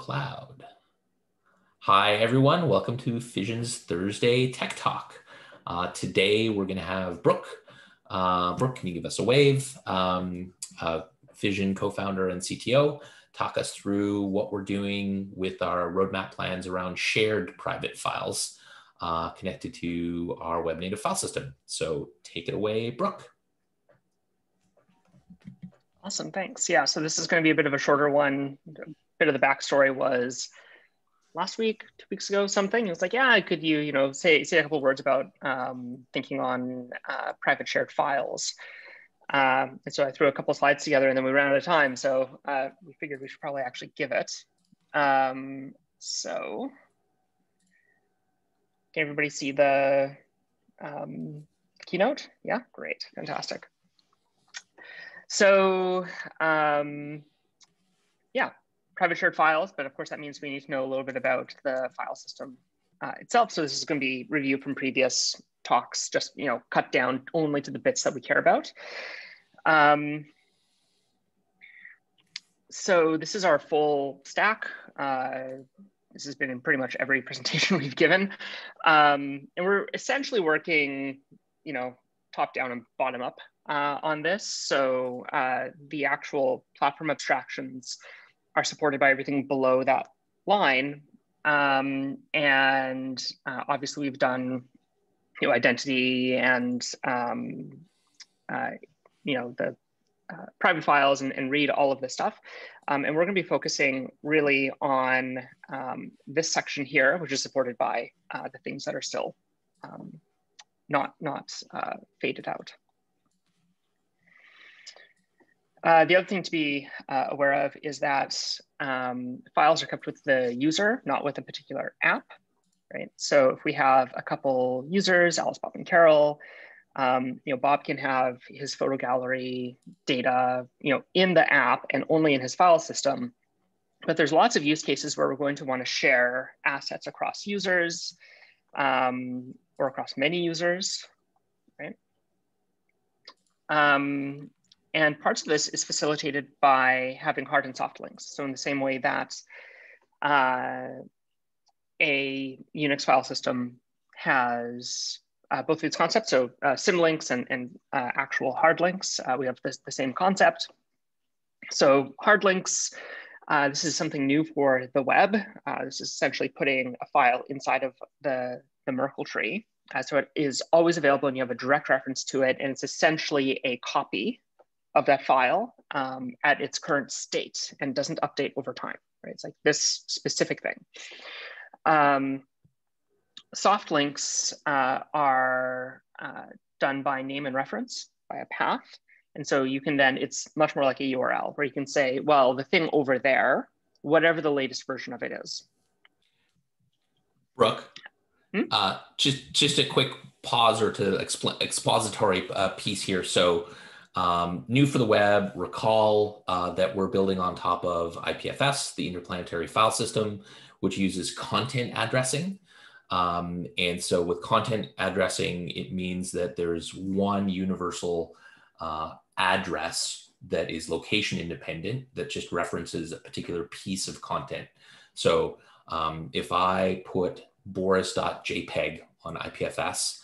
Cloud. Hi, everyone. Welcome to Fission's Thursday Tech Talk. Uh, today, we're going to have Brooke. Uh, Brooke, can you give us a wave? Um, uh, Fission co-founder and CTO, talk us through what we're doing with our roadmap plans around shared private files uh, connected to our web native file system. So take it away, Brooke. Awesome, thanks. Yeah, so this is going to be a bit of a shorter one, bit of the backstory was last week, two weeks ago, something. It was like, yeah, could you, you know, say say a couple words about um, thinking on uh, private shared files. Um, and so I threw a couple slides together, and then we ran out of time. So uh, we figured we should probably actually give it. Um, so can everybody see the um, keynote? Yeah, great, fantastic. So um, yeah, private shared files, but of course that means we need to know a little bit about the file system uh, itself. So this is going to be review from previous talks, just you know, cut down only to the bits that we care about. Um, so this is our full stack. Uh, this has been in pretty much every presentation we've given. Um, and we're essentially working, you know, top down and bottom up uh, on this. So uh, the actual platform abstractions are supported by everything below that line. Um, and uh, obviously we've done you know, identity and um, uh, you know the uh, private files and, and, read all of this stuff. Um, and we're going to be focusing really on um, this section here, which is supported by uh, the things that are still um, not, not uh, faded out. Uh, the other thing to be uh, aware of is that um, files are kept with the user, not with a particular app, right? So if we have a couple users, Alice, Bob, and Carol, um, you know, Bob can have his photo gallery data, you know, in the app and only in his file system. But there's lots of use cases where we're going to want to share assets across users um, or across many users, right? Um, and parts of this is facilitated by having hard and soft links. So in the same way that uh, a Unix file system has uh, both these concepts, so uh, symlinks and, and uh, actual hard links, uh, we have this, the same concept. So hard links, uh, this is something new for the web. This is essentially putting a file inside of the, the Merkle tree. so it is always available and you have a direct reference to it. And it's essentially a copy of that file um, at its current state and doesn't update over time, right? It's like this specific thing. Um, soft links uh, are uh, done by name and reference by a path. And so you can then, it's much more like a URL where you can say, well, the thing over there, whatever the latest version of it is. Brooke, hmm? uh, just, just a quick pause or to explain expository uh, piece here. So um, new for the web, recall uh, that we're building on top of IPFS, the interplanetary file system, which uses content addressing. Um, and so with content addressing, it means that there's one universal uh, address that is location independent that just references a particular piece of content. So um, if I put boris.jpg on IPFS,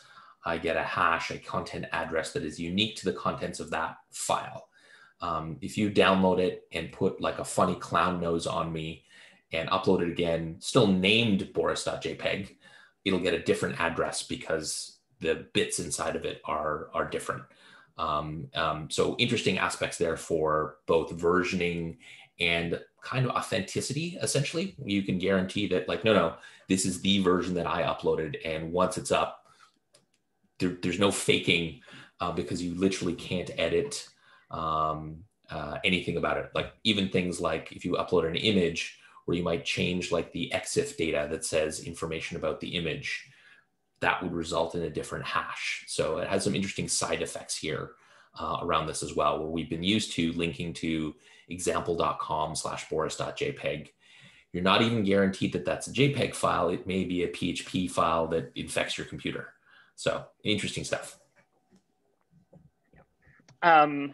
I get a hash, a content address that is unique to the contents of that file. Um, if you download it and put like a funny clown nose on me and upload it again, still named boris.jpg, it'll get a different address because the bits inside of it are, are different. Um, um, so interesting aspects there for both versioning and kind of authenticity essentially you can guarantee that like no no this is the version that i uploaded and once it's up there, there's no faking uh, because you literally can't edit um, uh, anything about it. Like even things like if you upload an image where you might change like the EXIF data that says information about the image, that would result in a different hash. So it has some interesting side effects here uh, around this as well, where we've been used to linking to example.com slash boris.jpg. You're not even guaranteed that that's a JPEG file. It may be a PHP file that infects your computer. So interesting stuff. Um,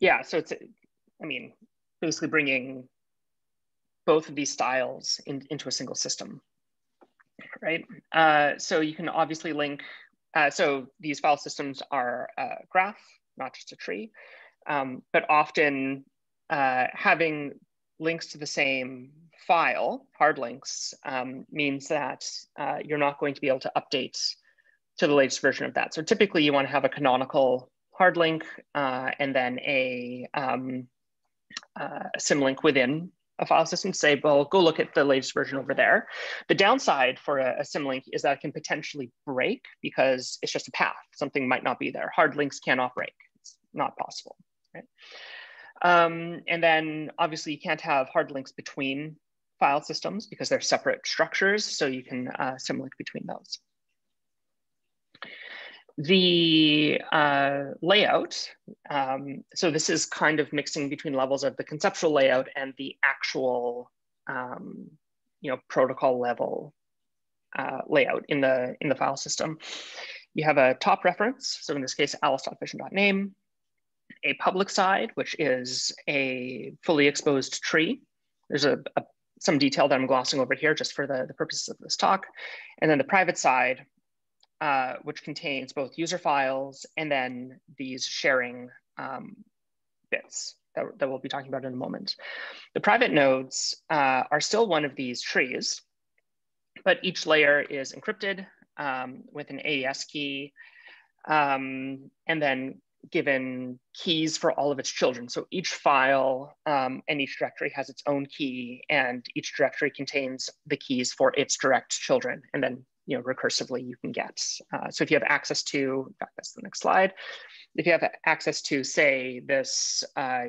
yeah, so it's, I mean, basically bringing both of these styles in, into a single system, right? Uh, so you can obviously link, uh, so these file systems are a graph, not just a tree, um, but often uh, having links to the same file, hard links, um, means that uh, you're not going to be able to update to the latest version of that. So typically you want to have a canonical hard link uh, and then a, um, uh, symlink within a file system to say, well, go look at the latest version over there. The downside for a, a symlink is that it can potentially break because it's just a path. Something might not be there. Hard links cannot break. It's not possible, right? Um, and then obviously you can't have hard links between file systems because they're separate structures. So you can uh, symlink between those. The uh, layout, um, so this is kind of mixing between levels of the conceptual layout and the actual, um, you know, protocol level uh, layout in the in the file system. You have a top reference, so in this case, alice.fission.name, a public side, which is a fully exposed tree. There's a, a, some detail that I'm glossing over here just for the, the purposes of this talk. And then the private side, uh, which contains both user files and then these sharing um, bits that, that, we'll be talking about in a moment. The private nodes uh, are still one of these trees, but each layer is encrypted um, with an AES key um, and then given keys for all of its children. So each file um, and each directory has its own key and each directory contains the keys for its direct children. And then, you know, recursively you can get. Uh, so if you have access to, in fact, that's the next slide. If you have access to say this uh,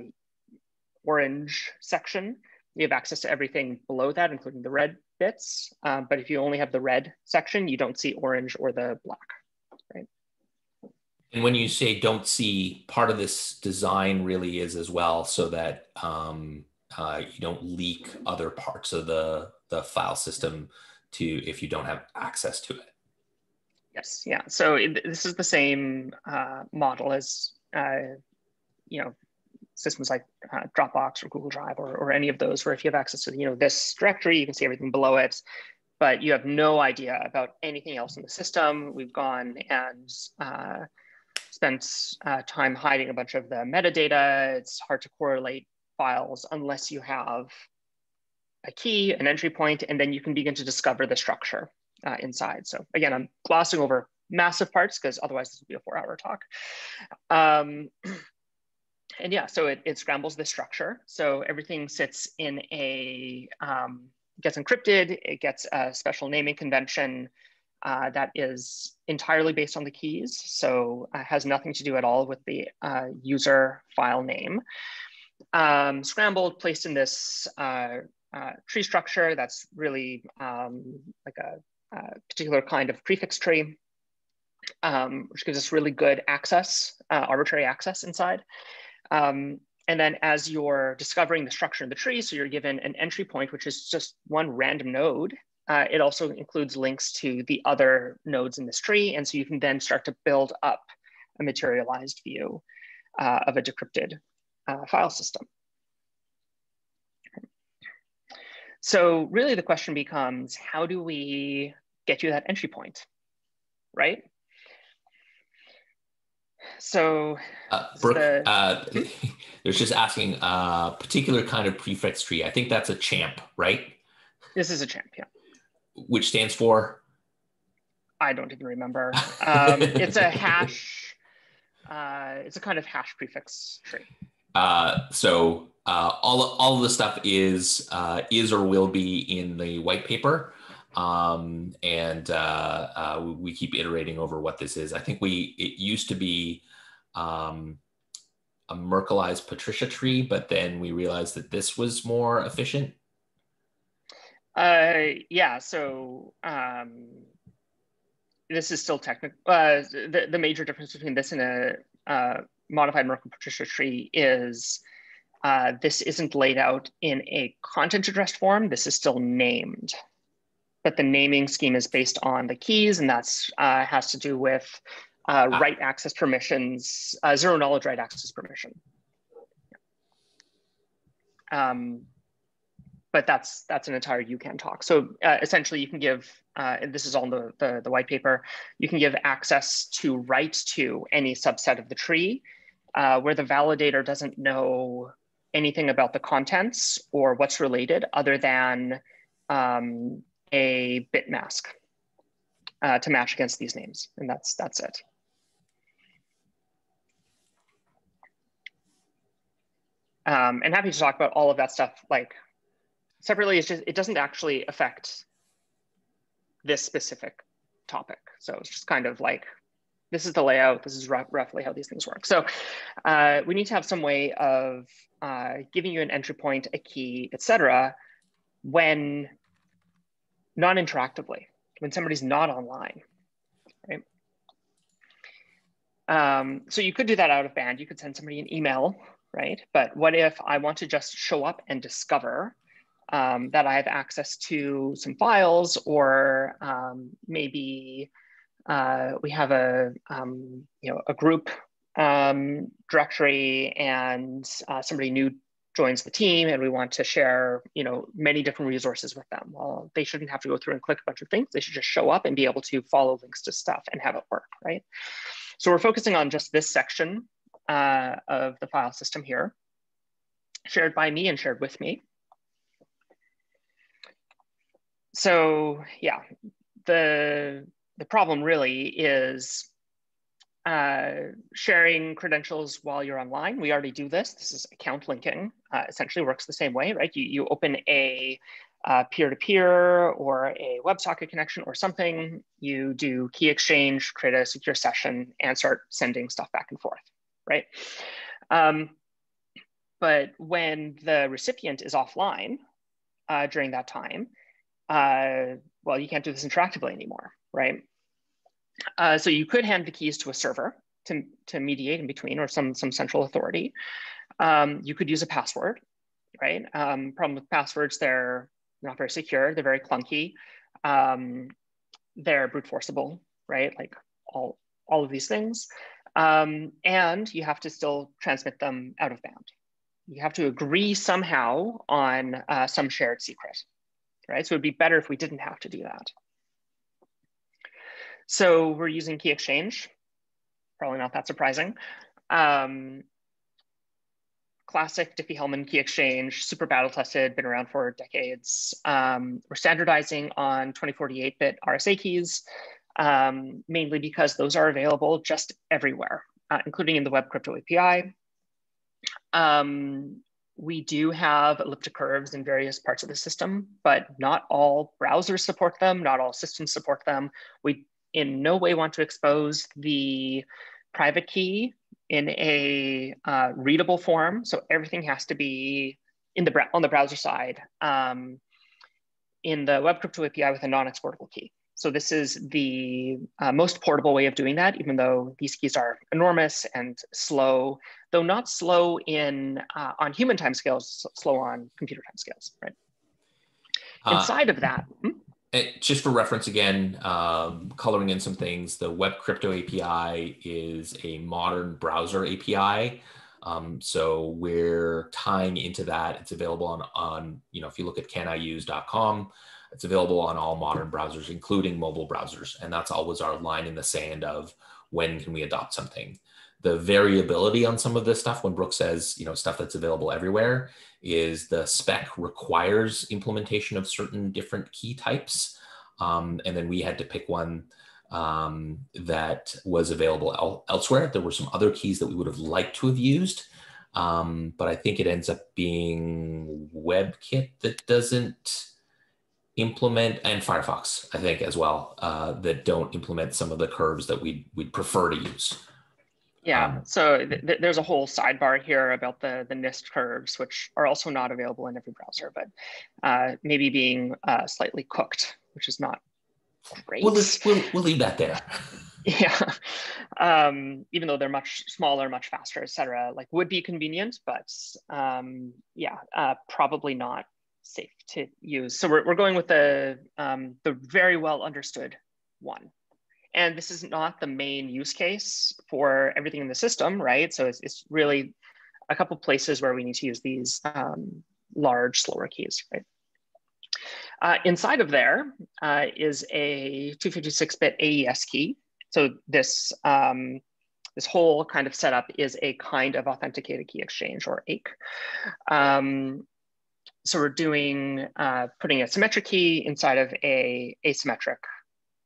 orange section, you have access to everything below that, including the red bits. Um, but if you only have the red section, you don't see orange or the black. And when you say don't see, part of this design really is as well so that um, uh, you don't leak other parts of the, the file system to if you don't have access to it. Yes, yeah. So it, this is the same uh, model as, uh, you know, systems like uh, Dropbox or Google Drive or, or any of those where if you have access to, you know, this directory, you can see everything below it, but you have no idea about anything else in the system. We've gone and spent uh, time hiding a bunch of the metadata. It's hard to correlate files unless you have a key, an entry point, and then you can begin to discover the structure uh, inside. So again, I'm glossing over massive parts because otherwise this would be a four hour talk. Um, and yeah, so it, it, scrambles the structure. So everything sits in a, um, gets encrypted, it gets a special naming convention uh, that is entirely based on the keys, so uh, has nothing to do at all with the uh, user file name. Um, scrambled, placed in this uh, uh, tree structure that's really um, like a, a, particular kind of prefix tree, um, which gives us really good access, uh, arbitrary access inside. Um, and then as you're discovering the structure in the tree, so you're given an entry point, which is just one random node uh, it also includes links to the other nodes in this tree. And so you can then start to build up a materialized view uh, of a decrypted uh, file system. So really the question becomes, how do we get you that entry point, right? So, uh, Brooke, the, uh, there's just asking a uh, particular kind of prefix tree. I think that's a CHAMP, right? This is a CHAMP, yeah which stands for? I don't even remember. Um, it's a hash. Uh, it's a kind of hash prefix tree. Uh, so uh, all all of the stuff is uh, is or will be in the white paper, um, and uh, uh, we keep iterating over what this is. I think we it used to be um, a Merkleized Patricia tree, but then we realized that this was more efficient. Uh, yeah, so um, this is still technical. Uh, the, the major difference between this and a uh, modified Merkle Patricia tree is uh, this isn't laid out in a content addressed form. This is still named, but the naming scheme is based on the keys, and that's uh, has to do with uh, ah. write access permissions, uh, zero knowledge write access permission. Um, but that's that's an entire UCAN talk. So uh, essentially, you can give, uh, and this is on the, the, the white paper, you can give access to write to any subset of the tree, uh, where the validator doesn't know anything about the contents or what's related, other than um, a bit mask uh, to match against these names, and that's that's it. Um, and happy to talk about all of that stuff like separately. It's just it doesn't actually affect this specific topic. So it's just kind of like this is the layout. This is roughly how these things work. So uh, we need to have some way of uh, giving you an entry point, a key, etc. when non-interactively, when somebody's not online, right? Um, so you could do that out of band. You could send somebody an email right? But what if I want to just show up and discover um, that I have access to some files or um, maybe uh, we have a, um, you know, a group um, directory and uh, somebody new joins the team and we want to share, you know, many different resources with them. Well, they shouldn't have to go through and click a bunch of things. They should just show up and be able to follow links to stuff and have it work, right? So we're focusing on just this section uh, of the file system here, shared by me and shared with me. So yeah, the, the problem really is uh, sharing credentials while you're online. We already do this. This is account linking. Uh, essentially works the same way, right? You, you open a uh, peer-to-peer -peer or a WebSocket connection or something, you do key exchange, create a secure session, and start sending stuff back and forth right? Um, but when the recipient is offline uh, during that time, uh, well, you can't do this interactively anymore, right? Uh, so you could hand the keys to a server to, to mediate in between or some, some central authority. Um, you could use a password, right? Um, problem with passwords, they're not very secure, they're very clunky. Um, they're brute forceable, right? Like all, all of these things. Um, and you have to still transmit them out of band. You have to agree somehow on uh, some shared secret, right? So it'd be better if we didn't have to do that. So we're using key exchange, probably not that surprising. Um, classic Diffie-Hellman key exchange, super battle tested, been around for decades. Um, we're standardizing on 2048-bit RSA keys um, mainly because those are available just everywhere, uh, including in the Web Crypto API. Um, we do have elliptic curves in various parts of the system, but not all browsers support them, not all systems support them. We in no way want to expose the private key in a uh, readable form. So everything has to be in the on the browser side um, in the Web Crypto API with a non-exportable key. So this is the uh, most portable way of doing that, even though these keys are enormous and slow, though not slow in uh, on human timescales, slow on computer timescales, right? Uh, Inside of that. Hmm? just for reference again, um, coloring in some things, the Web Crypto API is a modern browser API. Um, so we're tying into that. It's available on, on you know, if you look at caniuse.com, it's available on all modern browsers, including mobile browsers. And that's always our line in the sand of when can we adopt something. The variability on some of this stuff, when Brooke says, you know, stuff that's available everywhere, is the spec requires implementation of certain different key types. Um, and then we had to pick one um, that was available el elsewhere. There were some other keys that we would have liked to have used, um, but I think it ends up being WebKit that doesn't implement and Firefox, I think as well, uh, that don't implement some of the curves that we we'd prefer to use. Yeah, um, so th th there's a whole sidebar here about the the NIST curves, which are also not available in every browser, but uh, maybe being uh, slightly cooked, which is not great. We'll, we'll, we'll leave that there. yeah, um, even though they're much smaller, much faster, et cetera, like would be convenient, but um, yeah, uh, probably not safe to use. So we're, we're going with the, um, the very well understood one. And this is not the main use case for everything in the system, right? So it's, it's really a couple places where we need to use these, um, large, slower keys, right? Uh, inside of there uh, is a 256-bit AES key. So this, um, this whole kind of setup is a kind of authenticated key exchange or AKE. Um, so we're doing, uh, putting a symmetric key inside of a asymmetric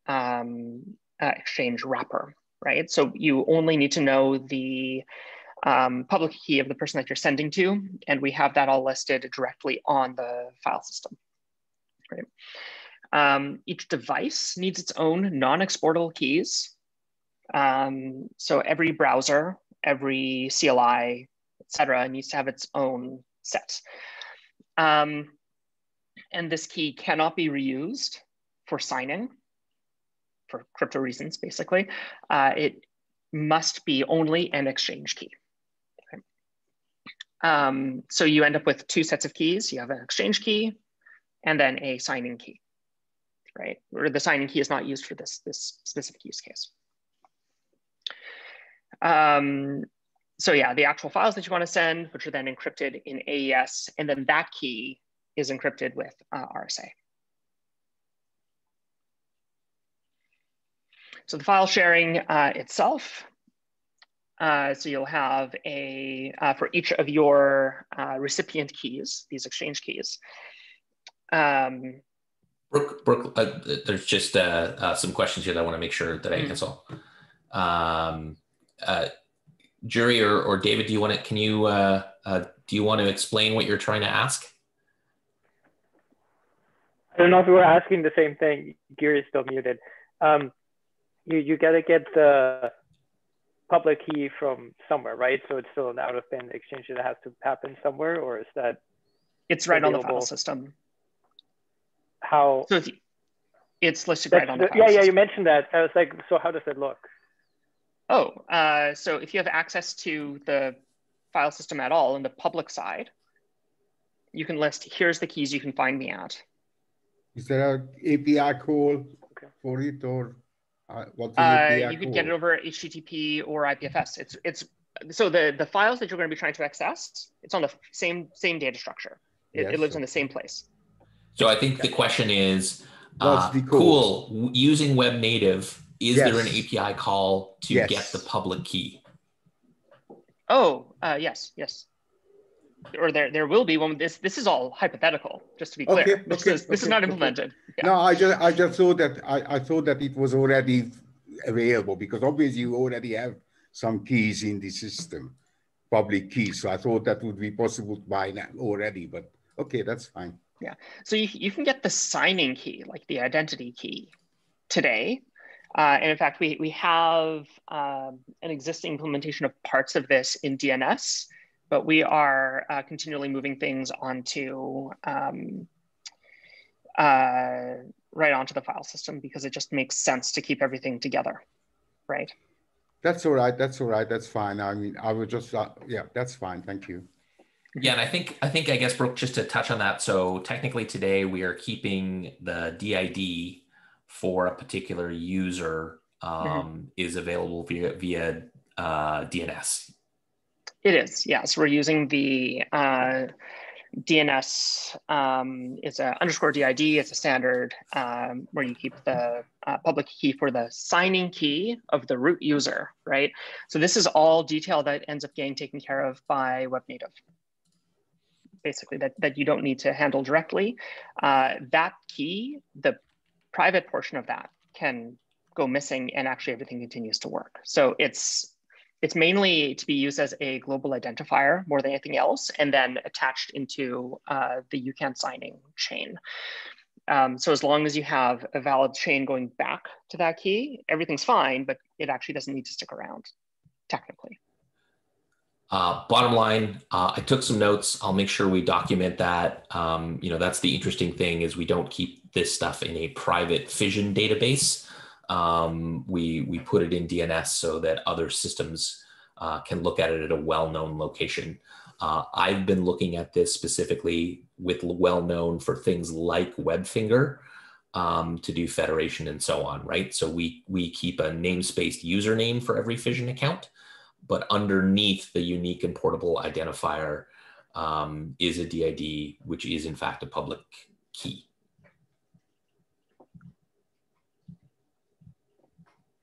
um, uh, exchange wrapper, right? So you only need to know the um, public key of the person that you're sending to, and we have that all listed directly on the file system right? Um, each device needs its own non-exportable keys. Um, so every browser, every CLI, et cetera, needs to have its own set. Um, and this key cannot be reused for signing for crypto reasons, basically. Uh, it must be only an exchange key. Um, so you end up with two sets of keys. You have an exchange key and then a signing key, right? Or the signing key is not used for this, this specific use case. Um, so yeah, the actual files that you want to send, which are then encrypted in AES, and then that key is encrypted with uh, RSA. So the file sharing uh, itself, uh, so you'll have a, uh, for each of your uh, recipient keys, these exchange keys, um, Brooke, Brooke uh, there's just some questions here that I want to make sure that I mm. answer. Um, uh, Jury or, or David, do you want to, can you, uh, uh, do you want to explain what you're trying to ask? I don't know if we were asking the same thing. Geary is still muted. Um, you you got to get the public key from somewhere, right? So it's still an out of band exchange that has to happen somewhere, or is that? It's right available? on the file system how so it's listed right on the, yeah yeah you mentioned that i was like so how does it look oh uh, so if you have access to the file system at all in the public side you can list here's the keys you can find me at. Is there an api call okay. for it or uh, what's the uh, you can get it over http or ipfs it's it's so the the files that you're going to be trying to access it's on the same same data structure. It, yes. it lives in the same place. So I think the question is, uh, cool, using web native, is yes. there an API call to yes. get the public key? Oh, uh, yes, yes. Or there, there will be one. This, this is all hypothetical, just to be clear. Okay, this, okay, is, this okay, is not implemented. Yeah. No, I just, I just thought that I, I thought that it was already available because obviously you already have some keys in the system, public keys. So I thought that would be possible to by now already, but okay, that's fine. Yeah. So you, you can get the signing key, like the identity key today. Uh, and in fact, we, we have um, an existing implementation of parts of this in DNS, but we are uh, continually moving things onto um, uh, right onto the file system because it just makes sense to keep everything together, right? That's all right. That's all right. That's fine. I mean, I would just, uh, yeah, that's fine. Thank you. Yeah, and I think I think I guess Brooke, just to touch on that. So technically today we are keeping the DID for a particular user mm-hmm. um, mm-hmm. is available via via uh, DNS. It is, yes. We're using the uh, DNS. Um, it's a underscore DID. It's a standard um, where you keep the uh, public key for the signing key of the root user, right? So this is all detail that ends up getting taken care of by Web Native basically that, that you don't need to handle directly. Uh, that key, the private portion of that can go missing and actually everything continues to work. So it's it's mainly to be used as a global identifier more than anything else, and then attached into uh, the UCAN signing chain. Um, so as long as you have a valid chain going back to that key, everything's fine, but it actually doesn't need to stick around technically. Uh, bottom line, uh, I took some notes. I'll make sure we document that. Um, you know, that's the interesting thing is we don't keep this stuff in a private fission database. Um, we we put it in DNS so that other systems uh, can look at it at a well-known location. Uh, I've been looking at this specifically with well-known for things like Webfinger um, to do federation and so on, right? So we we keep a namespaced username for every fission account but underneath the unique and portable identifier, um, is a DID, which is in fact a public key.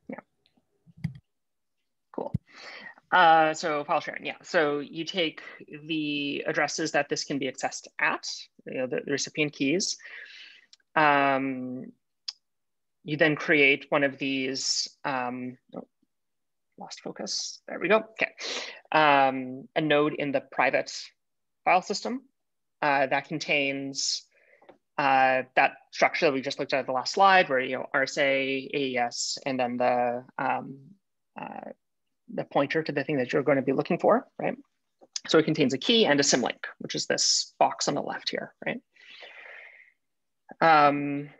Yeah. Cool. Uh, so file sharing, yeah. So you take the addresses that this can be accessed at, you know, the, the recipient keys. Um, you then create one of these, um, oh, lost focus, there we go, okay. Um, a node in the private file system uh, that contains uh, that structure that we just looked at the last slide where, you know, RSA, AES, and then the, um, uh, the pointer to the thing that you're going to be looking for, right? So it contains a key and a symlink, which is this box on the left here, right? Um,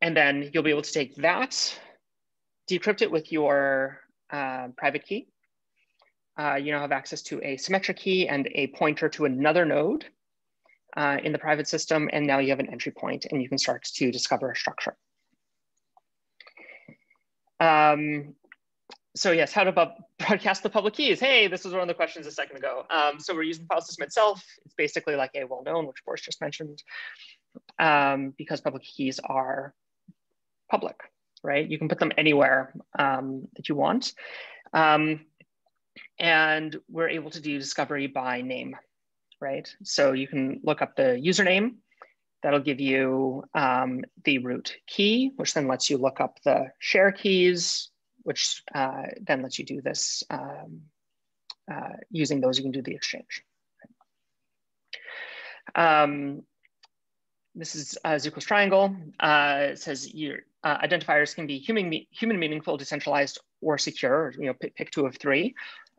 and then you'll be able to take that, decrypt it with your uh, private key. Uh, you now have access to a symmetric key and a pointer to another node uh, in the private system. And now you have an entry point and you can start to discover a structure. Um, so yes, how to broadcast the public keys? Hey, this was one of the questions a second ago. Um, so we're using the file system itself. It's basically like a well-known, which Boris just mentioned, um, because public keys are public, right? You can put them anywhere um, that you want. Um, and we're able to do discovery by name, right? So you can look up the username. That'll give you um, the root key, which then lets you look up the share keys, which uh, then lets you do this. Um, uh, using those, you can do the exchange. Um, this is uh, Zooko's triangle. Uh, it says your uh, identifiers can be human, human meaningful, decentralized, or secure. You know, pick, pick two of three.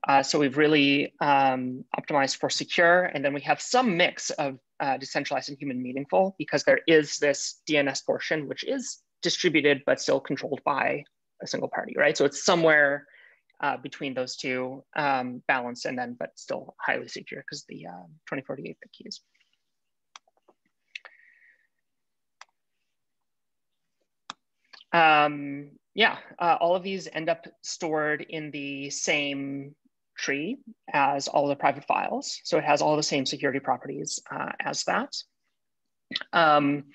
Uh, so we've really um, optimized for secure, and then we have some mix of uh, decentralized and human meaningful because there is this DNS portion which is distributed but still controlled by a single party, right? So it's somewhere uh, between those two um, balanced and then but still highly secure because the 2048 bit keys. Um, yeah, uh, all of these end up stored in the same tree as all the private files. So it has all the same security properties uh, as that. Um,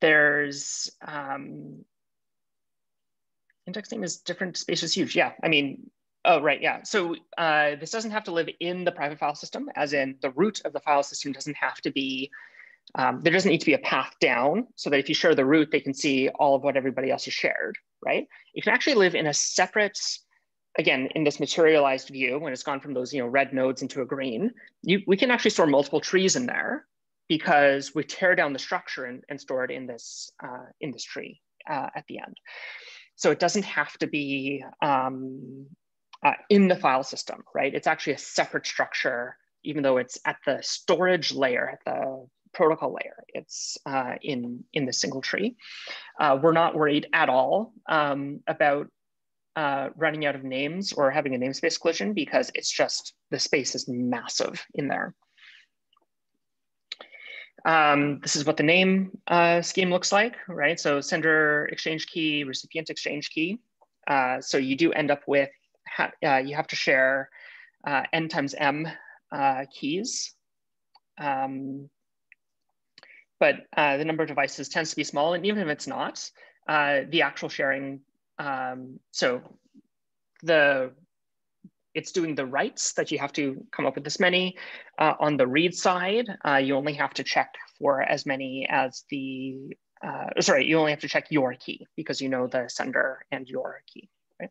there's um, index name is different space is huge. Yeah, I mean, oh, right, yeah. So uh, this doesn't have to live in the private file system as in the root of the file system doesn't have to be um, there doesn't need to be a path down so that if you share the root, they can see all of what everybody else has shared, right? You can actually live in a separate, again, in this materialized view, when it's gone from those you know, red nodes into a green, you, we can actually store multiple trees in there because we tear down the structure and, and store it in this, uh, in this tree uh, at the end. So it doesn't have to be um, uh, in the file system, right? It's actually a separate structure, even though it's at the storage layer, at the protocol layer. It's uh, in, in the single tree. Uh, we're not worried at all um, about uh, running out of names or having a namespace collision because it's just, the space is massive in there. Um, this is what the name uh, scheme looks like, right? So sender exchange key, recipient exchange key. Uh, so you do end up with, ha uh, you have to share n times m keys. Um, but uh, the number of devices tends to be small. And even if it's not, uh, the actual sharing, um, so the it's doing the writes that you have to come up with this many. Uh, on the read side, uh, you only have to check for as many as the, uh, sorry, you only have to check your key because you know the sender and your key, right?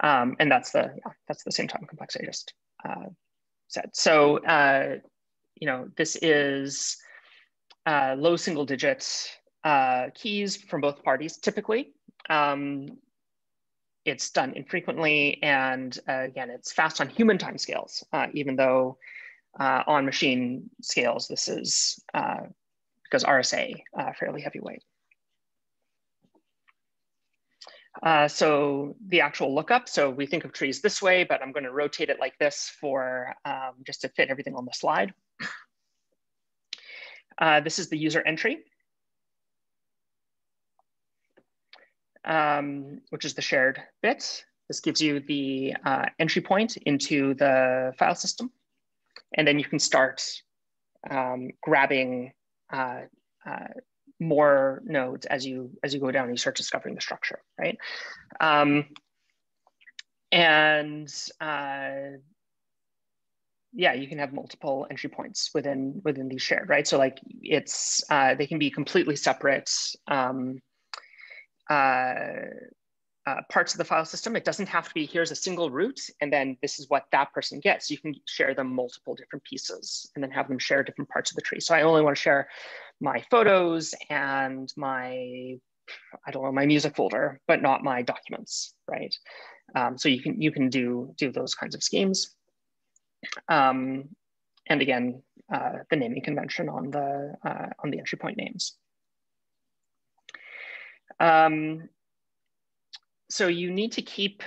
Um, and that's the, yeah, that's the same time complexity I just uh, said. So you know, this is uh, low single digit uh, keys from both parties typically. Um, it's done infrequently, and uh, again, it's fast on human timescales, uh, even though uh, on machine scales, this is uh, because RSA fairly heavyweight. Uh, so the actual lookup, so we think of trees this way, but I'm going to rotate it like this for um, just to fit everything on the slide. Uh, this is the user entry, um, which is the shared bit. This gives you the uh, entry point into the file system. and then you can start um, grabbing uh, uh, more nodes as you as you go down and you start discovering the structure, right? Um, and uh, yeah, you can have multiple entry points within within these shared, right? So like it's uh, they can be completely separate um, uh, uh, parts of the file system. It doesn't have to be here's a single root and then this is what that person gets. You can share them multiple different pieces and then have them share different parts of the tree. So I only want to share my photos and my, I don't know, my music folder, but not my documents, right? Um, so you can you can do do those kinds of schemes. Um, and again, uh, the naming convention on the uh, on the entry point names. Um, so you need to keep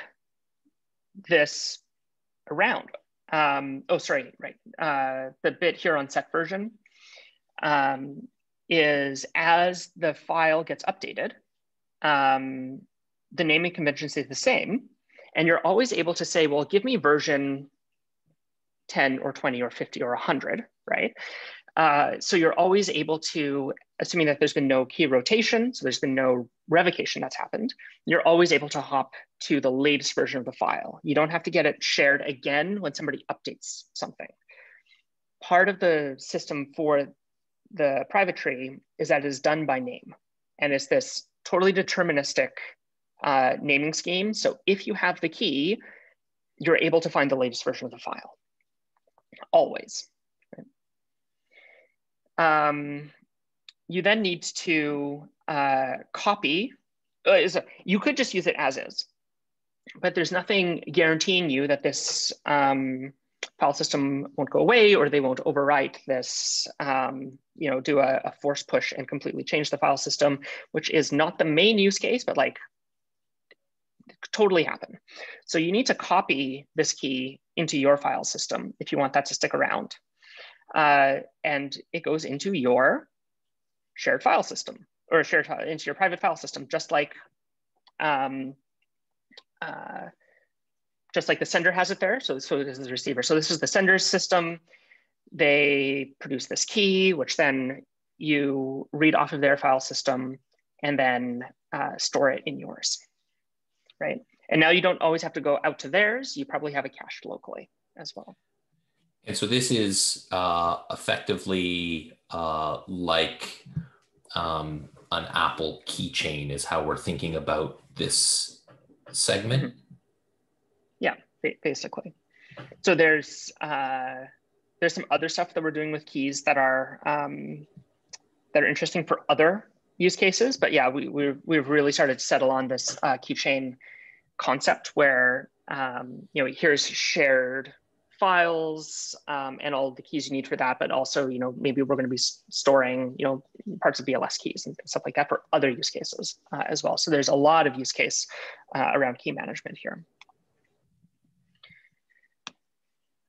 this around. Um, oh, sorry, right. Uh, the bit here on set version um, is as the file gets updated, um, the naming convention stays the same. And you're always able to say, well, give me version 10 or 20 or 50 or 100, right? Uh, so you're always able to, assuming that there's been no key rotation, so there's been no revocation that's happened, you're always able to hop to the latest version of the file. You don't have to get it shared again when somebody updates something. Part of the system for the private tree is that it is done by name. And it's this totally deterministic uh, naming scheme. So if you have the key, you're able to find the latest version of the file, always. Um, you then need to uh, copy, uh, you could just use it as is, but there's nothing guaranteeing you that this um, file system won't go away or they won't overwrite this, um, you know, do a, a, force push and completely change the file system, which is not the main use case, but like totally happen. So you need to copy this key into your file system if you want that to stick around uh, and it goes into your shared file system or shared into your private file system, just like um, uh, just like the sender has it there. So, so this is the receiver. So this is the sender's system. They produce this key, which then you read off of their file system and then uh, store it in yours, right? And now you don't always have to go out to theirs. You probably have it cached locally as well. And so this is uh, effectively uh, like um, an Apple keychain is how we're thinking about this segment. Mm-hmm. Yeah, basically. So there's uh, there's some other stuff that we're doing with keys that are um, that are interesting for other use cases. But yeah, we, we we've really started to settle on this uh, keychain concept where um, you know here's shared files um, and all the keys you need for that, but also, you know, maybe we're going to be storing, you know, parts of BLS keys and stuff like that for other use cases uh, as well. So there's a lot of use case uh, around key management here.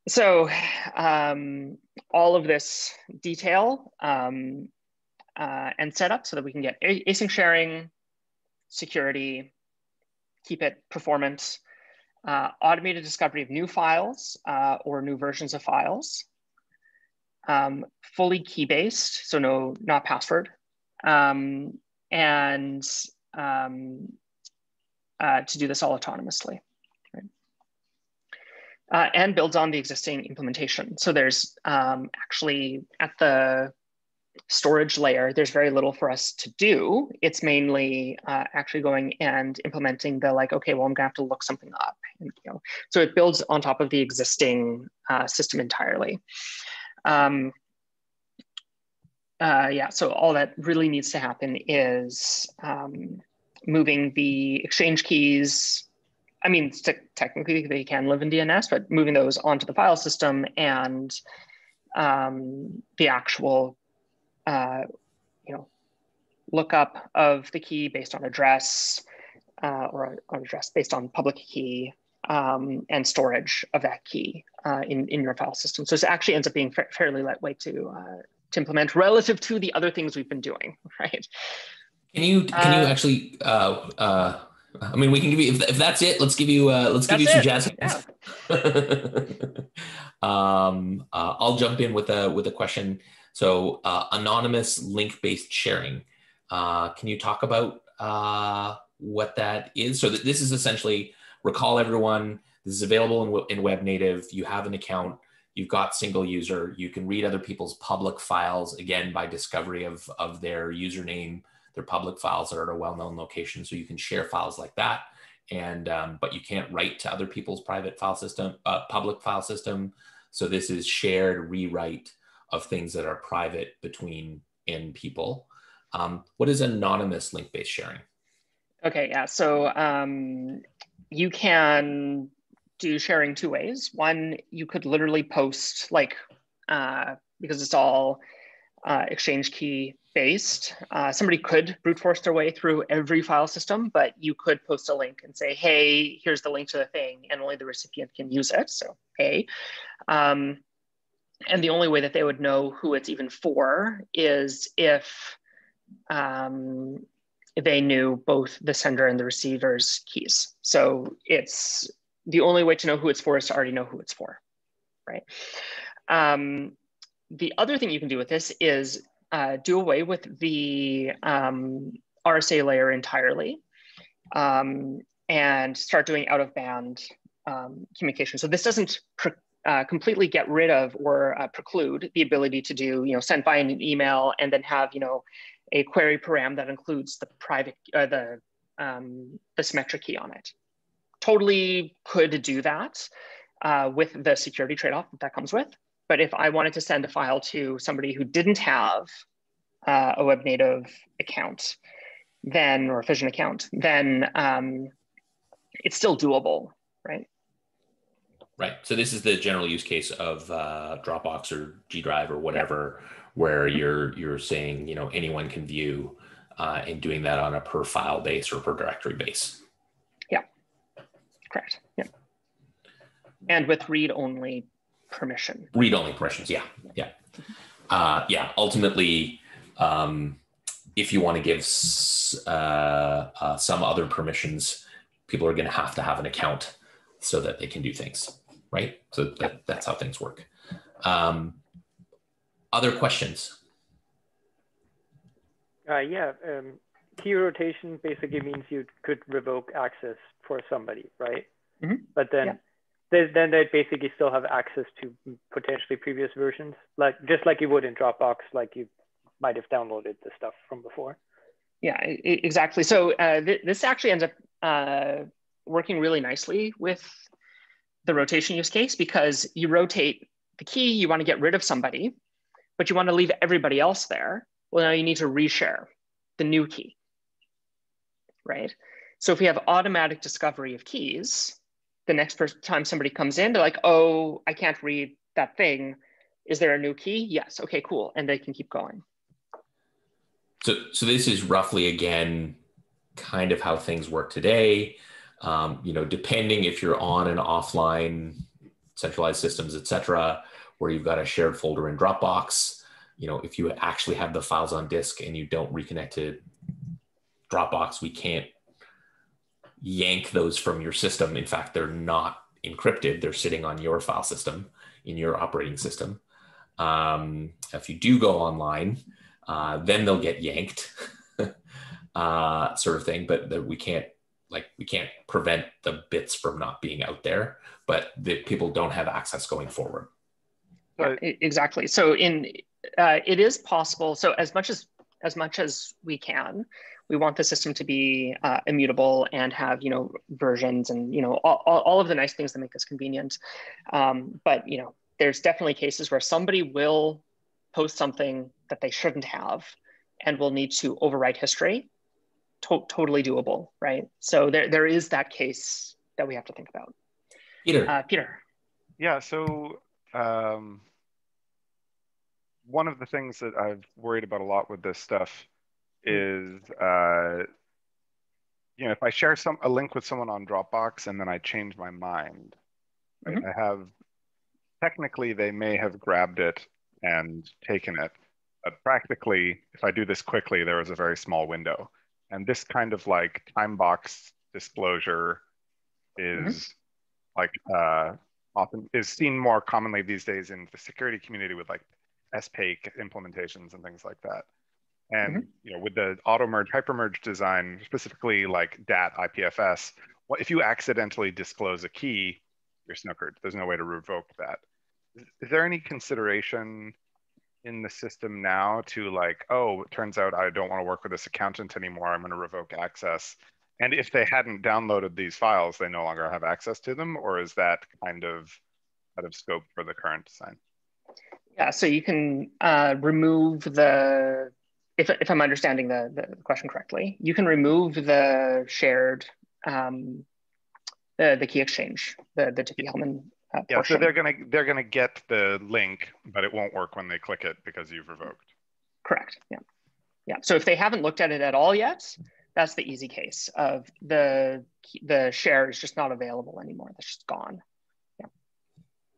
So um, all of this detail um, uh, and setup so that we can get async sharing, security, keep it performant, uh, automated discovery of new files uh, or new versions of files, um, fully key-based, so no, not password, um, and um, uh, to do this all autonomously. Uh, and builds on the existing implementation. So there's um, actually at the storage layer, there's very little for us to do. It's mainly uh, actually going and implementing the like, okay, well, I'm gonna have to look something up. And, you know, so it builds on top of the existing uh, system entirely. Um, uh, yeah, so all that really needs to happen is um, moving the exchange keys. I mean, technically they can live in DNS, but moving those onto the file system and um, the actual uh, you know, lookup of the key based on address uh, or on address based on public key um, and storage of that key uh, in, in your file system. So it actually ends up being fa fairly lightweight to, uh, to implement relative to the other things we've been doing, right? Can you, can you uh, actually uh, uh, I mean, we can give you if, if that's it. Let's give you uh, let's give you some it. jazz hands. um, uh, I'll jump in with a with a question. So, uh, anonymous link based sharing. Uh, can you talk about uh, what that is? So, th- this is essentially recall everyone. This is available in, in Web Native. You have an account. You've got single user. You can read other people's public files again by discovery of of their username their public files are at a well-known location so you can share files like that and um, but you can't write to other people's private file system uh, public file system so this is shared rewrite of things that are private between n people um, what is anonymous link-based sharing Okay, yeah. So um, you can do sharing two ways. One, you could literally post like uh, because it's all uh, exchange key based. Uh, somebody could brute force their way through every file system, but you could post a link and say, "Hey, here's the link to the thing," and only the recipient can use it. So, hey. Um, and the only way that they would know who it's even for is if um, they knew both the sender and the receiver's keys. So it's the only way to know who it's for is to already know who it's for, right? Um, the other thing you can do with this is uh, do away with the um, RSA layer entirely um, and start doing out of band um, communication. So this doesn't uh, completely get rid of or uh, preclude the ability to do, you know, send by an email and then have, you know, a query param that includes the private, uh, the, um, the symmetric key on it. Totally could do that uh, with the security trade-off that that comes with. But if I wanted to send a file to somebody who didn't have uh, a webnative account, then or a Fission account, then um, it's still doable, right? Right. So this is the general use case of uh, Dropbox or G Drive or whatever, where you're you're saying you know anyone can view, uh, and doing that on a per file base or per directory base. Yeah. Correct. Yeah. And with read only permission. Read only permissions. Yeah. Yeah. Uh, yeah. Ultimately, um, if you want to give uh, uh, some other permissions, people are going to have to have an account so that they can do things, right? So that, that's how things work. Um, other questions? Uh, yeah, um, key rotation basically means you could revoke access for somebody, right? Mhm. But then, Yeah. they, then they basically still have access to potentially previous versions, like just like you would in Dropbox, like you might have downloaded the stuff from before. Yeah, exactly. So uh, th- this actually ends up uh, working really nicely with the rotation use case because you rotate the key, you want to get rid of somebody, but you want to leave everybody else there. Well, now you need to reshare the new key, right? So if we have automatic discovery of keys, the next time somebody comes in, they're like, oh, I can't read that thing. Is there a new key? Yes. Okay, cool. And they can keep going. So, so this is roughly again, kind of how things work today. Um, you know, depending if you're on and offline centralized systems, et cetera, where you've got a shared folder in Dropbox, you know, if you actually have the files on disk and you don't reconnect to Dropbox, we can't yank those from your system. In fact, they're not encrypted. They're sitting on your file system in your operating system. Um, if you do go online, uh, then they'll get yanked, uh, sort of thing. But we can't like we can't prevent the bits from not being out there, but the people don't have access going forward. Yeah, exactly. So in uh, it is possible. So as much as as much as we can, we want the system to be uh, immutable and have you know versions and you know all, all all of the nice things that make us convenient. Um, but you know, there's definitely cases where somebody will post something that they shouldn't have, and will need to overwrite history. To- totally doable, right? So there there is that case that we have to think about. Peter, Uh, Peter. Yeah, so um, one of the things that I've worried about a lot with this stuff is, uh, you know, if I share some a link with someone on Dropbox and then I change my mind, right, I have technically they may have grabbed it and taken it, but practically, if I do this quickly, there is a very small window, and this kind of like time box disclosure is like uh, often is seen more commonly these days in the security community with like SPAKE implementations and things like that. And you know, with the Automerge, hyper merge design, specifically like DAT IPFS, well, if you accidentally disclose a key, you're snookered. There's no way to revoke that. Is there any consideration in the system now to like, oh, it turns out I don't want to work with this accountant anymore. I'm going to revoke access. And if they hadn't downloaded these files, they no longer have access to them, or is that kind of out of scope for the current design? Yeah, so you can uh, remove the, if, if I'm understanding the, the question correctly, you can remove the shared, um, the, the key exchange, the, the Diffie-Hellman uh, Yeah, portion. so they're gonna they're gonna get the link, but it won't work when they click it because you've revoked. Correct, yeah. Yeah, so if they haven't looked at it at all yet, that's the easy case of the, the share is just not available anymore. That's just gone. Yeah.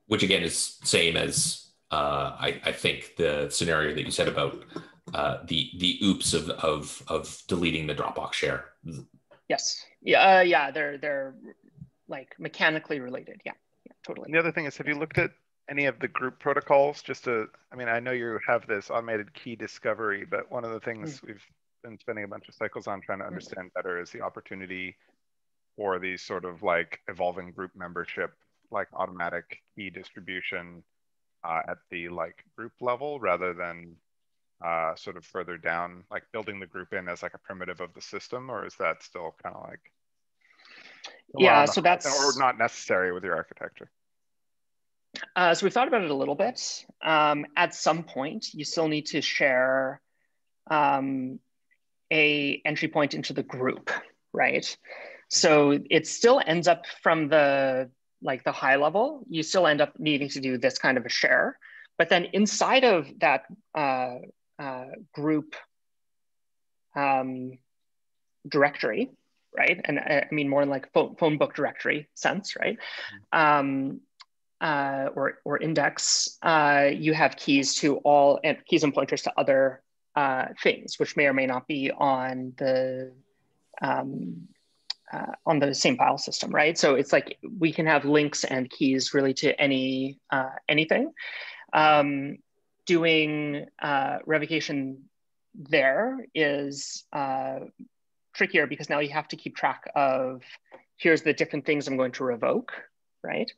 Which again is same as uh, I, I think the scenario that you said about uh, the the oops of of of deleting the Dropbox share. Yes, yeah, uh, yeah, they're, they're like mechanically related. Yeah, yeah, totally. And the other thing is, have you looked at any of the group protocols? Just to, I mean, I know you have this automated key discovery, but one of the things we've been spending a bunch of cycles on trying to understand better is the opportunity for these sort of like evolving group membership, like automatic key distribution uh, at the like group level rather than uh, sort of further down, like building the group in as like a primitive of the system, or is that still kind of like Yeah, so that's- or not necessary with your architecture? Uh, so we've thought about it a little bit. Um, at some point, you still need to share um, a entry point into the group, right? So it still ends up from the like the high level. You still end up needing to do this kind of a share, but then inside of that uh, uh, group um, directory, right? And uh, I mean more in like phone, phone book directory sense, right? Um, uh, or, or index, uh, you have keys to all and keys and pointers to other uh, things, which may or may not be on the um, uh, on the same file system, right? So it's like we can have links and keys really to any uh, anything. Um, doing uh, revocation there is trickier because now you have to keep track of here's the different things I'm going to revoke, right?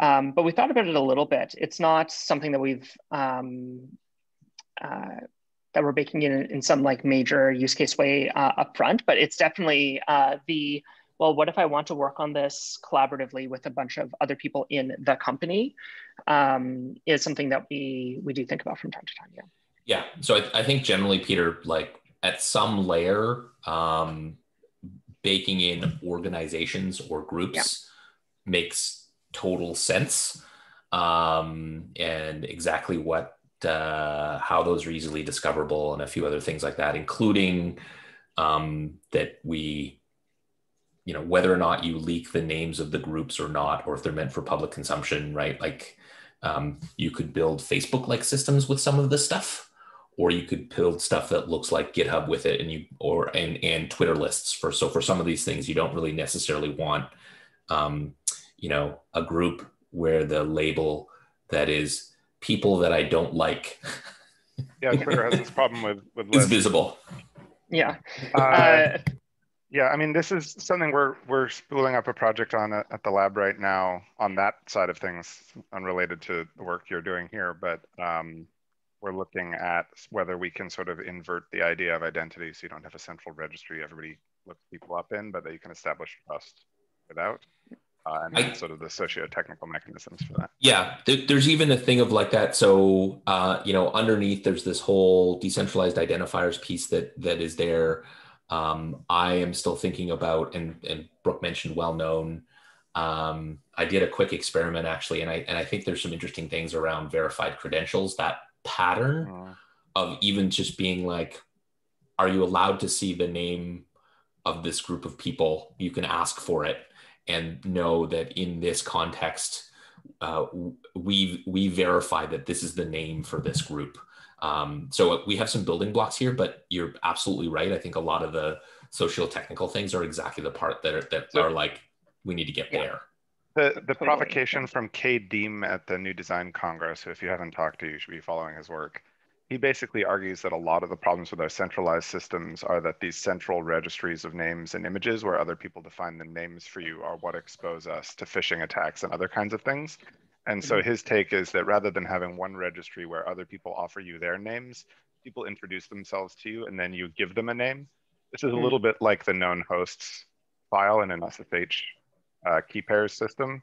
Um, but we thought about it a little bit. It's not something that we've um, uh, that we're baking in in some like major use case way uh, upfront, but it's definitely uh, the well. What if I want to work on this collaboratively with a bunch of other people in the company? Um, is something that we we do think about from time to time. Yeah. Yeah. So I, I think generally, Peter, like at some layer, um, baking in organizations or groups makes total sense. Um, and exactly what, uh, how those are easily discoverable and a few other things like that, including um, that we, you know, whether or not you leak the names of the groups or not, or if they're meant for public consumption, right? Like um, you could build Facebook like systems with some of this stuff or you could build stuff that looks like GitHub with it, and you or and and Twitter lists for so for some of these things you don't really necessarily want, um, you know, a group where the label that is people that I don't like Yeah, Twitter has this problem with with is lists. visible. Yeah. Uh, Uh, yeah, I mean, this is something we're we're spooling up a project on at, at the lab right now on that side of things, unrelated to the work you're doing here. But um, we're looking at whether we can sort of invert the idea of identity, so you don't have a central registry everybody looks people up in, but that you can establish trust without, uh, and I- sort of the socio-technical mechanisms for that. Yeah, there, there's even a thing of like that. So, uh, you know, underneath there's this whole decentralized identifiers piece that that is there. Um, I am still thinking about, and and Brooke mentioned well known. Um, I did a quick experiment actually, and I and I think there's some interesting things around verified credentials. That pattern Uh, of even just being like, are you allowed to see the name of this group of people? You can ask for it and know that in this context, uh, we we verify that this is the name for this group. Um, so we have some building blocks here, but you're absolutely right. I think a lot of the social technical things are exactly the part that are, that are like we need to get Yeah. there. The the provocation from Cade Diehm at the New Design Congress, who if you haven't talked to, you should be following his work. He basically argues that a lot of the problems with our centralized systems are that these central registries of names and images where other people define the names for you are what expose us to phishing attacks and other kinds of things. And so his take is that rather than having one registry where other people offer you their names, people introduce themselves to you and then you give them a name. This is a Hmm. little bit like the known hosts file in an SSH uh, key pairs system,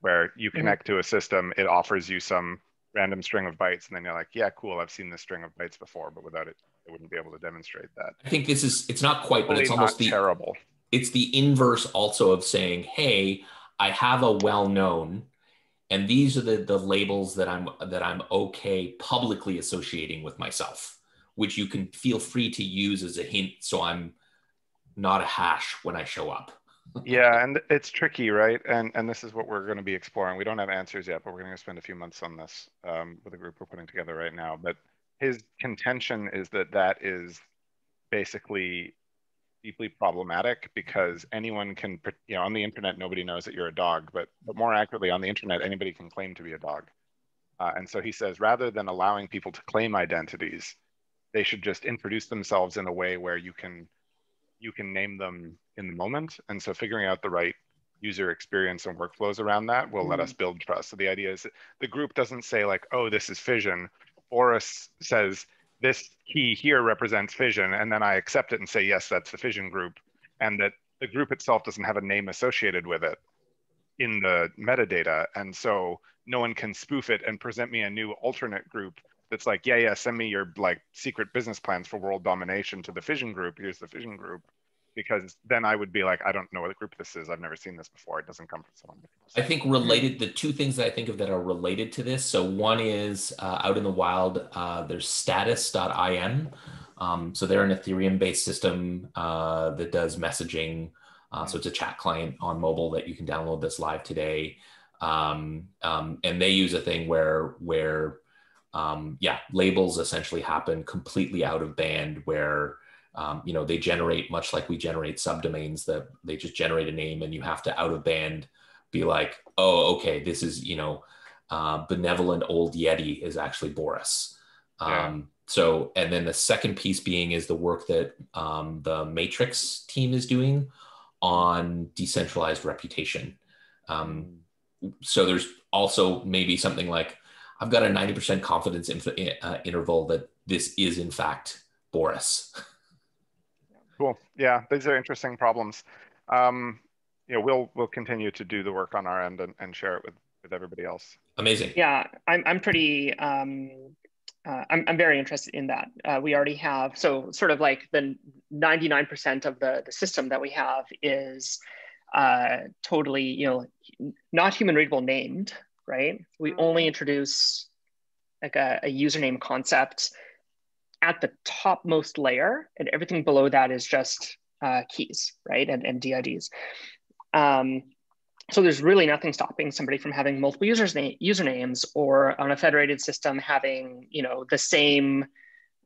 where you Mhm. connect to a system, it offers you some random string of bytes, and then you're like, yeah, cool, I've seen this string of bytes before, but without it, I wouldn't be able to demonstrate that. I think this is it's not quite, but it's almost the terrible. it's the inverse also of saying, hey, I have a well-known, and these are the the labels that I'm that I'm okay publicly associating with myself, which you can feel free to use as a hint, so I'm not a hash when I show up. Yeah, and it's tricky, right? And and this is what we're going to be exploring. We don't have answers yet, but we're going to spend a few months on this um, with a group we're putting together right now. But his contention is that that is basically deeply problematic because anyone can, you know, on the internet nobody knows that you're a dog, but but more accurately, on the internet anybody can claim to be a dog. Uh, and so he says, rather than allowing people to claim identities, they should just introduce themselves in a way where you can you can name them in the moment. And so figuring out the right user experience and workflows around that will let us mm. build trust. So the idea is that the group doesn't say like, oh, this is fission. Boris says this key here represents fission. And then I accept it and say, yes, that's the fission group. And that the group itself doesn't have a name associated with it in the metadata. And so no one can spoof it and present me a new alternate group that's like, yeah, yeah, send me your like secret business plans for world domination to the fission group. Here's the fission group. Because then I would be like, I don't know what group this is. I've never seen this before. It doesn't come from someone. I think related, the two things that I think of that are related to this. So one is uh, out in the wild, uh, there's status.im. Um, so they're an Ethereum based system uh, that does messaging. Uh, so it's a chat client on mobile that you can download this live today. Um, um, and they use a thing where, where um, yeah, labels essentially happen completely out of band where um, you know they generate much like we generate subdomains that they just generate a name and you have to out of band be like oh okay this is you know uh, benevolent old yeti is actually boris. Yeah. um, so and then the second piece being is the work that um, the matrix team is doing on decentralized reputation. Um, so there's also maybe something like i've got a 90% confidence inf- uh, interval that this is in fact boris Cool. Yeah, these are interesting problems. Um, you know, we'll we'll continue to do the work on our end and, and share it with with everybody else. amazing Yeah, I'm I'm pretty um, uh, I'm I'm very interested in that. Uh, we already have so sort of like the 99% of the the system that we have is uh, totally you know not human readable named, right? We only introduce like a, a username concept at the topmost layer, and everything below that is just uh, keys, right? And and DIDs. Um, so there's really nothing stopping somebody from having multiple users na- usernames or on a federated system having you know the same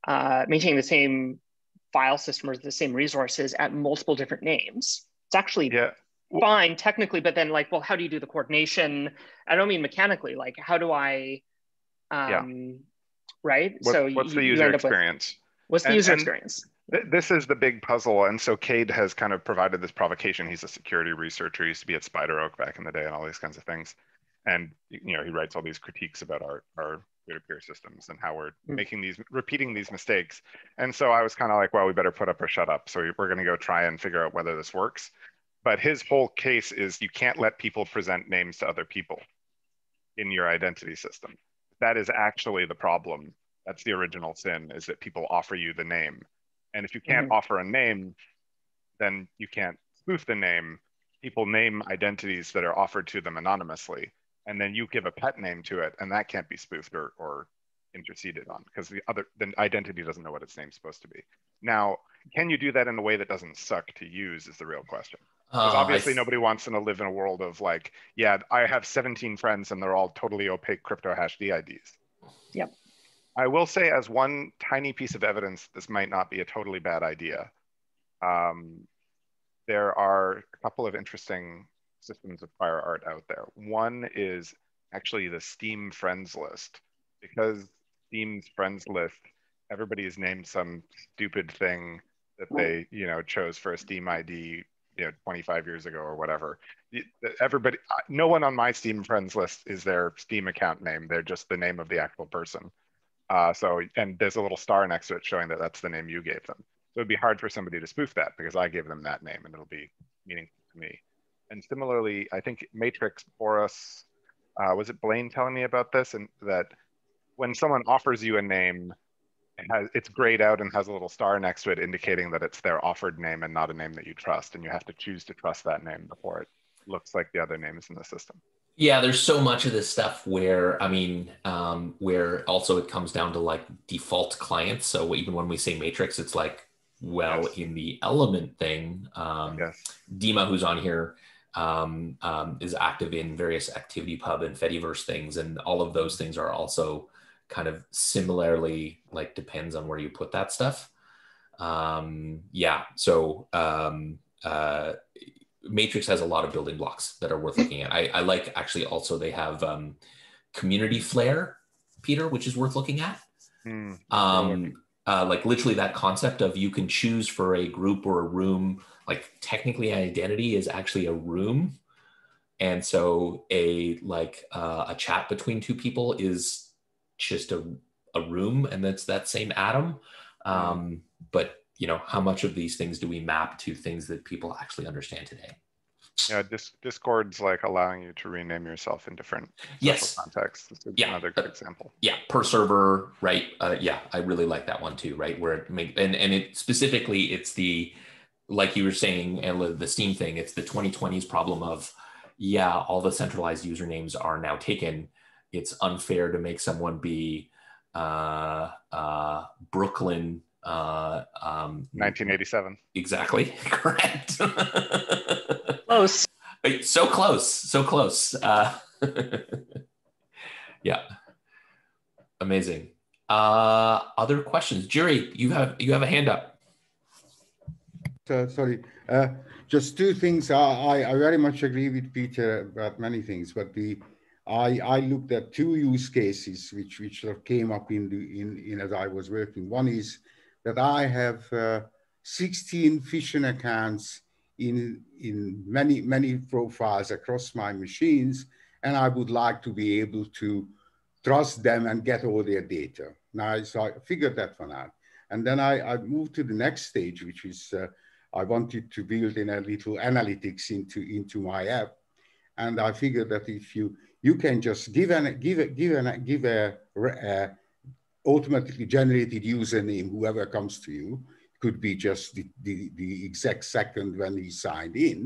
uh, maintaining the same file system or the same resources at multiple different names it's actually Yeah. fine technically but then like well how do you do the coordination i don't mean mechanically like how do i um right What, so what's you, the user up with- experience? what's the And- user experience Th- This is the big puzzle, and so Cade has kind of provided this provocation. He's a security researcher. He used to be at SpiderOak back in the day, and all these kinds of things. And you know, he writes all these critiques about our our peer-to-peer systems and how we're Mm. making these repeating these mistakes. And so I was kind of like, well, we better put up or shut up. So we're going to go try and figure out whether this works. But his whole case is you can't let people present names to other people in your identity system. That is actually the problem. That's the original sin is that people offer you the name. And if you can't mm-hmm. offer a name, then you can't spoof the name. People name identities that are offered to them anonymously, and then you give a pet name to it, and that can't be spoofed or, or interceded on because the other the identity doesn't know what its name's supposed to be. Now, can you do that in a way that doesn't suck to use? Is the real question. Because Uh, I obviously nobody wants to live in a world of like, yeah, I have 17 friends and they're all totally opaque crypto hash DIDs. Yep. I will say as one tiny piece of evidence, this might not be a totally bad idea. Um, there are a couple of interesting systems of prior art out there. One is actually the Steam friends list. Because Steam's friends list, everybody has named some stupid thing that they, you know, chose for a Steam ID, you know, 25 years ago or whatever. Everybody, no one on my Steam friends list is their Steam account name. They're just the name of the actual person. Uh, so, and there's a little star next to it showing that that's the name you gave them. So it'd be hard for somebody to spoof that because I gave them that name and it'll be meaningful to me. And similarly, I think Matrix Boris, uh, was it Blaine telling me about this? And that when someone offers you a name, has, it's grayed out and has a little star next to it indicating that it's their offered name and not a name that you trust. And you have to choose to trust that name before it looks like the other names in the system. Yeah, there's so much of this stuff where I mean, um, where also it comes down to like default clients. So even when we say matrix, it's like, well, yes. in the element thing, um, yes. Dima, who's on here, um, um, is active in various ActivityPub and Fediverse things, and all of those things are also kind of similarly like depends on where you put that stuff. Um, yeah, so um, uh, Matrix has a lot of building blocks that are worth looking at. I, I like actually also they have um, community flair, Peter, which is worth looking at. Mm, um, uh, like literally that concept of you can choose for a group or a room. Like technically, an identity is actually a room, and so a like uh, a chat between two people is just a a room, and that's that same atom. Hmm. Um, but you know how much of these things do we map to things that people actually understand today? Yeah Dis- discord's like allowing you to rename yourself in different yes. contexts. This yeah. another good example. yeah per server right? Uh, yeah i really like that one too right? Where it make and and it specifically it's the like you were saying and the steam thing. It's the 2020s problem of yeah all the centralized usernames are now taken it's unfair to make someone be uh, uh, brooklyn uh, um, 1987. Exactly. Correct. close. So close. So close. Uh, yeah. Amazing. Uh, other questions? Jerry, you have you have a hand up. Uh, sorry. Uh, just two things. I, I very much agree with Peter about many things, but the I, I looked at two use cases which which came up in the in, in as I was working. One is that I have uh, 16 Fission accounts in, in many, many profiles across my machines, and I would like to be able to trust them and get all their data. Now, so I figured that one out. And then I, I moved to the next stage, which is uh, I wanted to build in a little analytics into, into my app. And I figured that if you, you can just give an, give a, give an, give a, a automatically generated username, whoever comes to you, could be just the, the, the exact second when he signed in,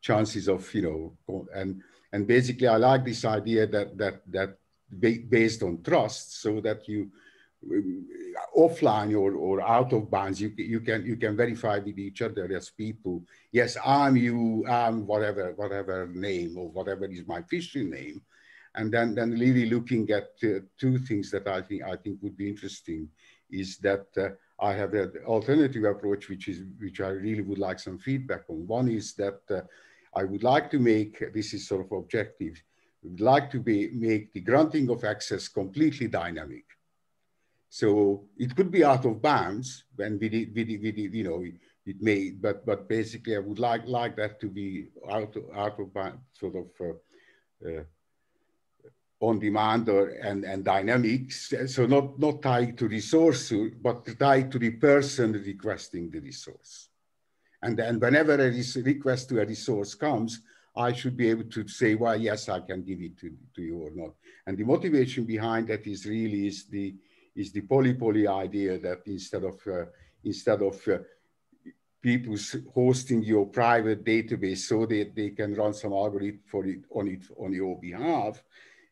chances of, you know, and, and basically I like this idea that, that, that based on trust so that you, offline or, or out of bounds, you, you can you can verify with each other as people. Yes, I'm you. I'm whatever whatever name or whatever is my Fission name, and then, then really looking at uh, two things that I think I think would be interesting is that uh, I have an alternative approach, which is which I really would like some feedback on. One is that uh, I would like to make this is sort of objective. Would like to be make the granting of access completely dynamic. So it could be out of bounds when we did, we did, we did you know, it may, but but basically I would like like that to be out of, out of bounds, sort of uh, uh, on demand or, and, and dynamics. So not, not tied to resource, but tied to the person requesting the resource. And then whenever a request to a resource comes, I should be able to say, well, yes, I can give it to, to you or not. And the motivation behind that is really is the, is the poly-poly idea that instead of, uh, instead of uh, people hosting your private database so that they can run some algorithm for it on it on your behalf,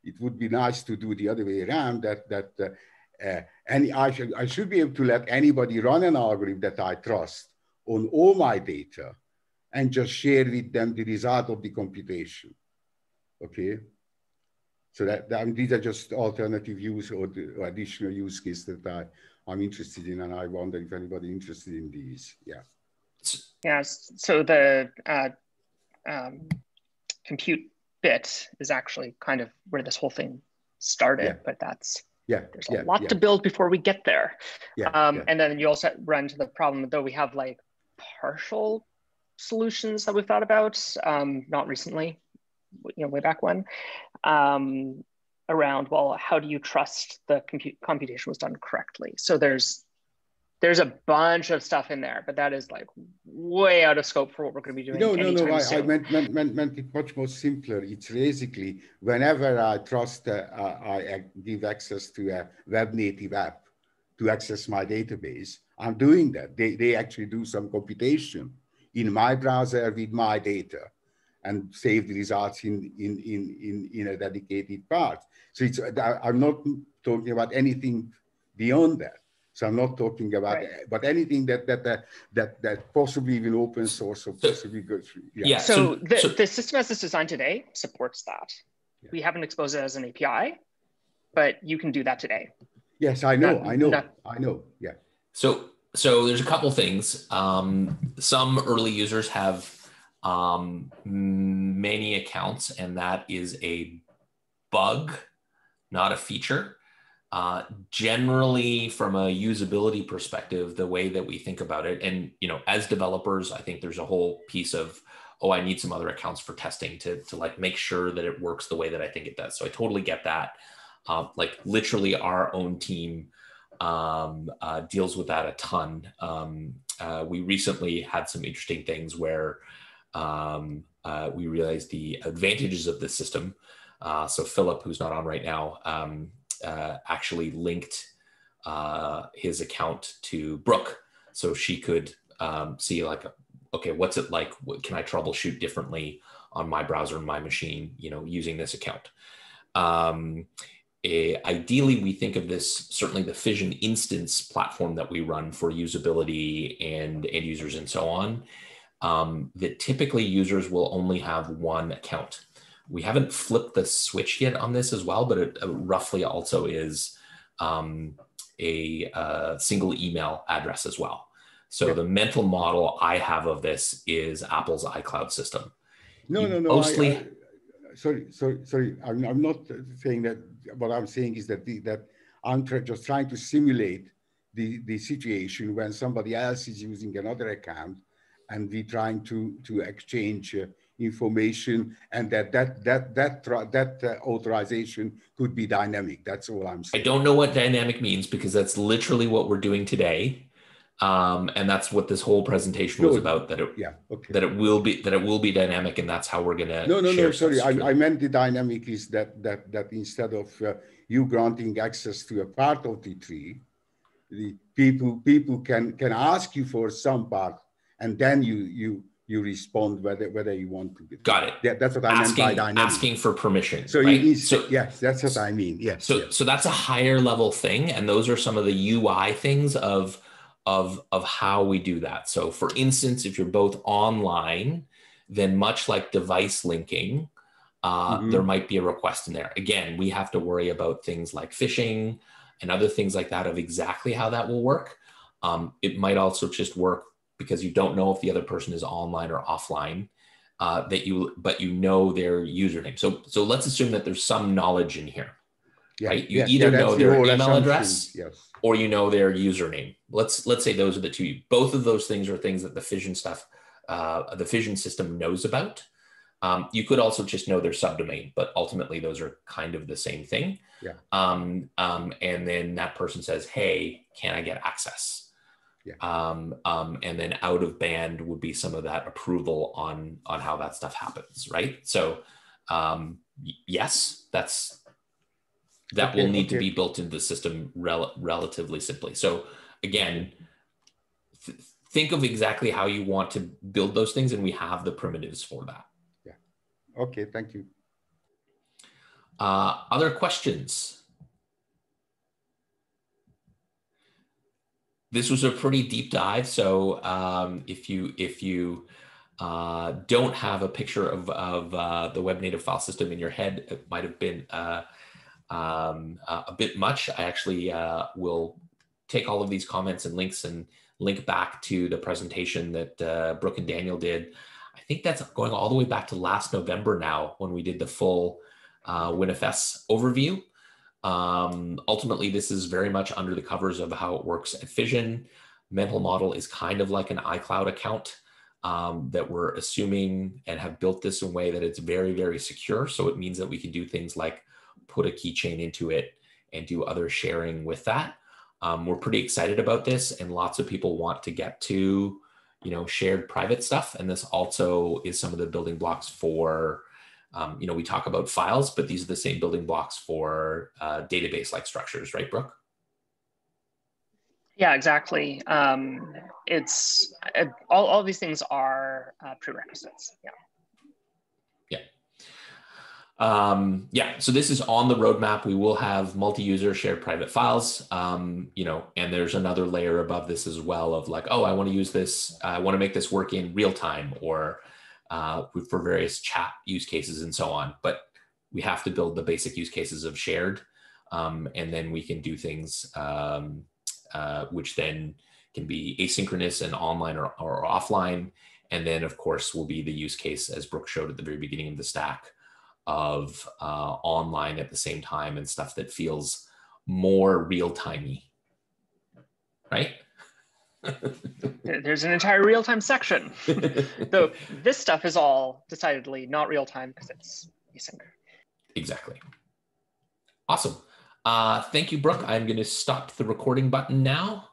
it would be nice to do the other way around that, that uh, uh, any, I, should, I should be able to let anybody run an algorithm that I trust on all my data and just share with them the result of the computation. Okay. So that, that these are just alternative use or, the, or additional use cases that I, I'm interested in, and I wonder if anybody interested in these. Yeah. Yeah. So the uh, um, compute bit is actually kind of where this whole thing started, yeah. but that's yeah, there's yeah, a lot yeah. to build before we get there. Yeah, um. And then you also run into the problem though we have like partial solutions that we've thought about, um, not recently, you know, way back when, um, around well, how do you trust the compute computation was done correctly? So there's there's a bunch of stuff in there, but that is like way out of scope for what we're going to be doing. No, no, no. I. I meant, meant, meant, meant it much more simpler. It's basically whenever I trust, uh, I give access to a webnative app to access my database, I'm doing that. They, they actually do some computation in my browser with my data and save the results in, in, in, in, in a dedicated part. So it's, I'm not talking about anything beyond that. So I'm not talking about, right. but anything that that that that, that possibly even open source or possibly goes. Yeah. yeah. So, so, the, so, the system as it's designed today supports that. Yeah. We haven't exposed it as an API, but you can do that today. Yes, I know, not, I know, not, I know. Yeah. So so there's a couple things. Um, some early users have um, many accounts, and that is a bug, not a feature. Uh, generally, from a usability perspective, the way that we think about it, and you know, as developers, I think there's a whole piece of, oh, I need some other accounts for testing to to like make sure that it works the way that I think it does. So I totally get that. Uh, like literally, our own team um, uh, deals with that a ton. Um, uh, we recently had some interesting things where um, uh, we realized the advantages of the system. Uh, so Philip, who's not on right now, um, uh, actually linked uh, his account to Brooke, so she could um, see like, okay, what's it like? Can I troubleshoot differently on my browser and my machine? You know, using this account. Um, a, ideally, we think of this certainly the Fission instance platform that we run for usability and end users and so on. Um, that typically users will only have one account. We haven't flipped the switch yet on this as well, but it uh, roughly also is um, a, a, uh, single email address as well. So the mental model I have of this is Apple's iCloud system. No, you no, no. Mostly, I, I, sorry, sorry, sorry. I'm, I'm not saying that. What I'm saying is that the, that I'm just trying to simulate the, the situation when somebody else is using another account and we're trying to to exchange uh, information and that that that that that uh, authorization could be dynamic. That's all i'm saying. i don't know what dynamic means because that's literally what we're doing today. Um, and that's what this whole presentation was about that it yeah okay. that it will be that it will be dynamic and that's how we're gonna no no no sorry. I, I, meant the dynamic is that that that instead of uh, you granting access to a part of the tree the people people can can ask you for some part and then you you you respond whether whether you want to got it. Yeah, that's what i asking, meant by dynamic. asking for permission so right? you so yes that's what i mean. Yes so yes. so that's a higher level thing and those are some of the ui things of of of how we do that. So for instance if you're both online then much like device linking uh, mm-hmm. there might be a request in there. Again we have to worry about things like phishing and other things like that of exactly how that will work. Um, it might also just work because you don't know if the other person is online or offline uh, that you but you know their username. So so let's assume that there's some knowledge in here yeah, right? You either yeah, know their the email address yes. or you know their username. Let's let's say those are the two. Both of those things are things that the fission stuff uh, the fission system knows about. Um, you could also just know their subdomain but ultimately those are kind of the same thing. Yeah. Um, um, and then that person says hey can i get access yeah. Um, um, and then out of band would be some of that approval on on how that stuff happens, right? So um, yes, that's that will need to be built into the system rel- relatively simply. So again, th- think of exactly how you want to build those things, and we have the primitives for that. Yeah. Okay. Thank you. Uh, other questions? This was a pretty deep dive. So um, if you if you uh, don't have a picture of, of uh, the webnative file system in your head, it might have been uh, um, a bit much. I actually uh, will take all of these comments and links and link back to the presentation that uh, Brooke and Daniel did. I think that's going all the way back to last November now when we did the full uh, WNFS overview. Um, ultimately, this is very much under the covers of how it works at Fission. Mental model is kind of like an iCloud account um, that we're assuming and have built this in a way that it's very, very secure. So it means that we can do things like put a keychain into it and do other sharing with that. Um, we're pretty excited about this and lots of people want to get to, you know, shared private stuff. And this also is some of the building blocks for, um, you know, we talk about files, but these are the same building blocks for uh, database-like structures, right, Brooke? Yeah, exactly. Um, it's uh, all, all these things are uh, prerequisites. Yeah. Yeah. Um, yeah. So this is on the roadmap. We will have multi-user shared private files. Um, you know, and there's another layer above this as well of like, oh, I want to use this. I want to make this work in real time or uh, for various chat use cases and so on. But we have to build the basic use cases of shared, um, and then we can do things um, uh, which then can be asynchronous and online or, or, offline. And then, of course, will be the use case, as Brooke showed at the very beginning of the stack, of uh, online at the same time and stuff that feels more real-timey, right? There's an entire real-time section. Though this stuff is all decidedly not real-time because it's async. Exactly. Awesome. Uh, thank you, Brooke. I'm going to stop the recording button now.